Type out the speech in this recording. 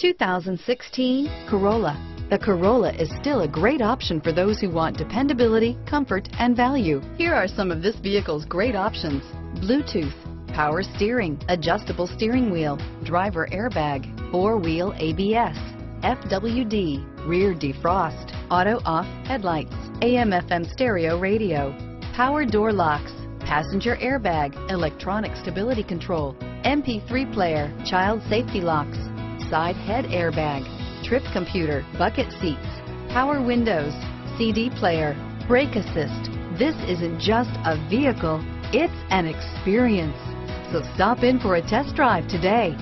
2016 Corolla. The Corolla is still a great option for those who want dependability, comfort, and value. Here are some of this vehicle's great options. Bluetooth, power steering, adjustable steering wheel, driver airbag, four-wheel ABS, FWD, rear defrost, auto-off headlights, AM-FM stereo radio, power door locks, passenger airbag, electronic stability control, MP3 player, child safety locks, side head airbag, trip computer, bucket seats, power windows, CD player, brake assist. This isn't just a vehicle, it's an experience. So stop in for a test drive today.